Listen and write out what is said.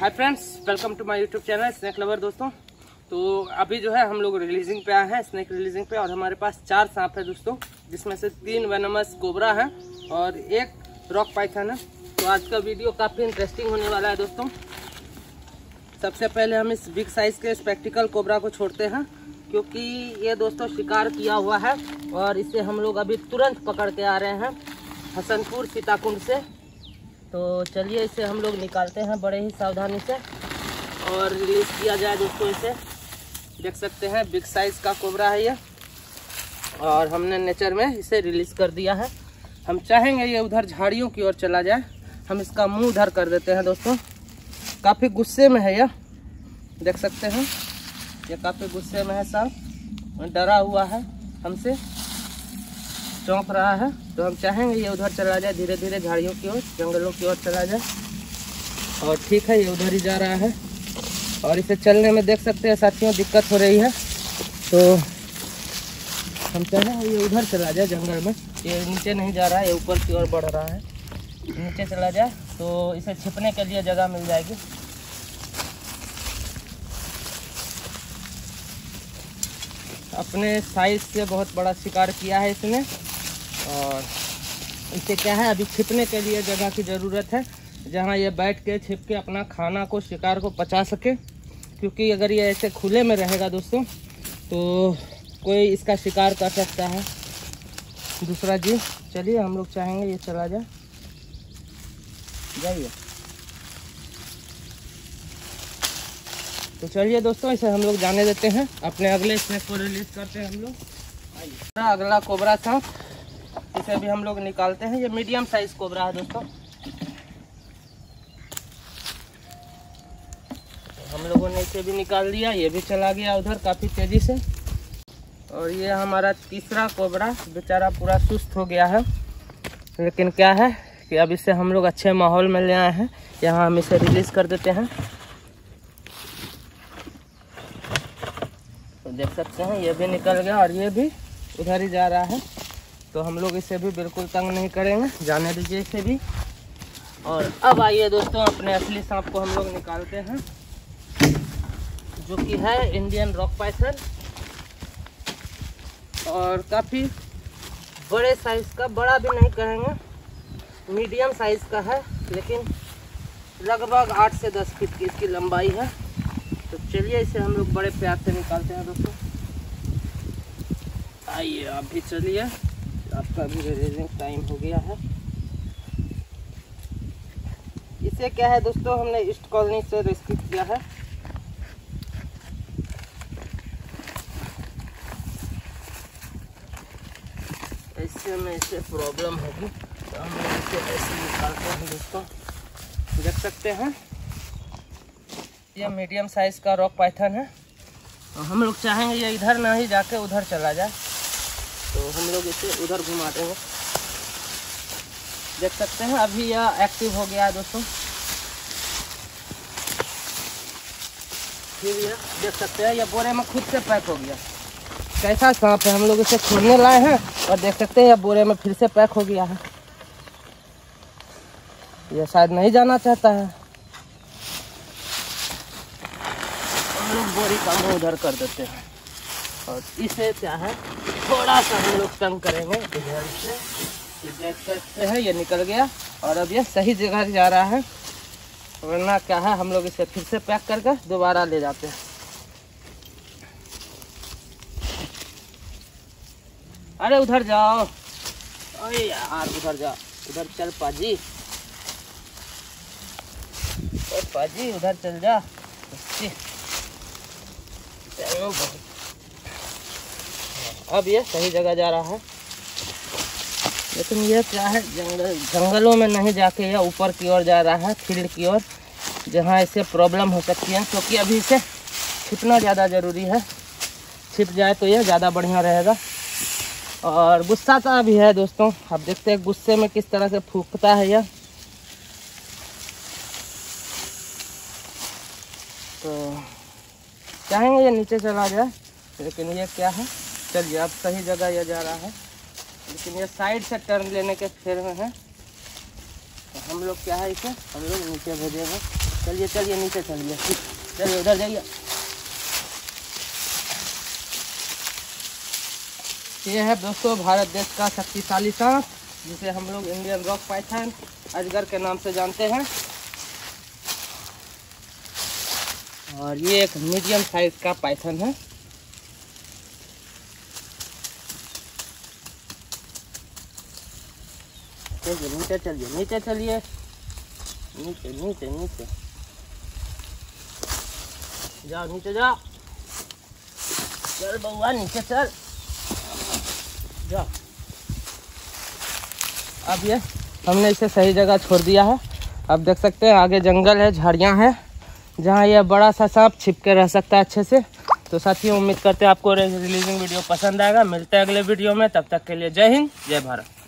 Hi friends welcome to my YouTube channel snack lover दोस्तों। तो अभी जो है, हम लोग रिलीजिंग पे आए हैं स्नैक रिलीजिंग पे, और हमारे पास चार सांप है दोस्तों, जिसमें से तीन वेनमस कोबरा है, और एक रॉक पाइथन है। तो आज का वीडियो काफ़ी इंटरेस्टिंग होने वाला है दोस्तों। सबसे पहले हम इस बिग साइज़ के स्पेक्टिकल कोबरा को छोड़ते हैं, क्योंकि ये दोस्तों शिकार किया हुआ है, और इसे हम लोग अभी तुरंत पकड़ के आ रहे हैं, हसनपुर सीताकुंड से। तो चलिए इसे हम लोग निकालते हैं बड़े ही सावधानी से। और रिलीज़ किया जाए दोस्तों इसे। देख सकते हैं बिग साइज़ का कोबरा है ये। और हमने नेचर में इसे रिलीज़ कर दिया है। हम चाहेंगे ये उधर झाड़ियों की ओर चला जाए। हम इसका मुँह उधर कर देते हैं दोस्तों। काफ़ी गुस्से में है यह देख सकते हैं, ये काफ़ी गुस्से में है साहब। डरा हुआ है हमसे। चौंक रहा है। तो हम चाहेंगे ये उधर चला जाए धीरे धीरे झाड़ियों की ओर, जंगलों की ओर चला जाए। और ठीक है, ये उधर ही जा रहा है। और इसे चलने में देख सकते हैं साथियों, दिक्कत हो रही है। तो हम चाहेंगे ये उधर चला जाए जंगल में। ये नीचे नहीं जा रहा है, ये ऊपर की ओर बढ़ रहा है। नीचे चला जाए तो इसे छिपने के लिए जगह मिल जाएगी। अपने साइज़ से बहुत बड़ा शिकार किया है इसने। और इसे क्या है, अभी छिपने के लिए जगह की ज़रूरत है, जहाँ ये बैठ के छिप के अपना खाना को, शिकार को पचा सके, क्योंकि अगर ये ऐसे खुले में रहेगा दोस्तों तो कोई इसका शिकार कर सकता है। दूसरा जी, चलिए हम लोग चाहेंगे ये चला जाए। जाइए। तो चलिए दोस्तों, इसे हम लोग जाने देते हैं। अपने अगले स्नेक को रिलीज़ करते हैं हम लोग। अगला कोबरा था। इसे भी हम लोग निकालते हैं। ये मीडियम साइज़ कोबरा है दोस्तों। तो हम लोगों ने इसे भी निकाल दिया ये भी चला गया उधर काफ़ी तेज़ी से। और ये हमारा तीसरा कोबरा बेचारा पूरा सुस्त हो गया है। लेकिन क्या है कि अब इसे हम लोग अच्छे माहौल में ले आए हैं। यहाँ हम इसे रिलीज़ कर देते हैं। तो देख सकते हैं, ये भी निकल गया और ये भी उधर ही जा रहा है। तो हम लोग इसे भी बिल्कुल तंग नहीं करेंगे, जाने दीजिए इसे भी। और अब आइए दोस्तों, अपने असली सांप को हम लोग निकालते हैं, जो कि है इंडियन रॉक पाइथन और काफ़ी बड़े साइज़ का, बड़ा भी नहीं कहेंगे मीडियम साइज़ का है, लेकिन लगभग आठ से दस फीट की इसकी लंबाई है। तो चलिए इसे हम लोग बड़े प्यार से निकालते हैं दोस्तों। आइए, आप भी चलिए। आपका भी रिलीजिंग टाइम हो गया है। इसे क्या है दोस्तों? हमने ईस्ट कॉलोनी से रेस्क्यू किया है। ऐसे में इसे प्रॉब्लम होगी। तो हम इसे ऐसे निकालते हैं दोस्तों। देख सकते हैं। ये मीडियम साइज़ का रॉक पाइथन है। और हम लोग चाहेंगे ये इधर ना ही जाके उधर चला जाए। तो हम लोग इसे उधर घुमा देंगे देख सकते हैं, अभी यह एक्टिव हो गया है दोस्तों। फिर ये देख सकते हैं ये बोरे में खुद से पैक हो गया। कैसा सांप है, हम लोग इसे छोड़ने लाए हैं और देख सकते हैं, यह बोरे में फिर से पैक हो गया है। यह शायद नहीं जाना चाहता है। हम लोग बोरी का मुँह उधर कर देते हैं। और इसे क्या है? थोड़ा सा हम लोग तंग करेंगे। से देख सकते हैं, ये निकल गया और अब ये सही जगह जा रहा है। वरना क्या है, हम लोग इसे फिर से पैक करके दोबारा ले जाते हैं। अरे, उधर जाओ। अरे यार, उधर जाओ उधर चल पाजी। पाजी, उधर चल जा। चलो अब ये सही जगह जा रहा है। लेकिन ये क्या है, जंगल, जंगलों में नहीं जाके ये ऊपर की ओर जा रहा है, फ़ील्ड की ओर, जहाँ इसे प्रॉब्लम हो सकती है, क्योंकि अभी इसे छिपना ज़्यादा ज़रूरी है। छिप जाए तो ये ज़्यादा बढ़िया रहेगा। और गुस्सा सा भी है दोस्तों, आप देखते हैं गुस्से में किस तरह से फूकता है यह तो चाहेंगे ये नीचे चला जाए, लेकिन ये क्या है? चलिए, अब सही जगह यह जा रहा है। लेकिन ये साइड से टर्न लेने के फेर में है। तो हम लोग क्या है इसे? हम लोग नीचे भेजेंगे चलिए चलिए, नीचे चलिए। चलिए, उधर जाइए। ये है दोस्तों भारत देश का शक्तिशाली सांप जिसे हम लोग इंडियन रॉक पाइथन अजगर के नाम से जानते हैं। और ये एक मीडियम साइज़ का पाइथन है। चलिए नीचे चलिए नीचे चलिए। नीचे नीचे नीचे। जाओ नीचे जाओ चल बउआ, नीचे चल। जाओ अब ये, हमने इसे सही जगह छोड़ दिया है। अब देख सकते हैं, आगे जंगल है, झाड़ियाँ हैं। जहाँ यह बड़ा सा सांप छिप के रह सकता है अच्छे से। तो साथियों, उम्मीद करते हैं आपको रिलीजिंग वीडियो पसंद आएगा। मिलते हैं अगले वीडियो में। तब तक के लिए जय हिंद, जय भारत।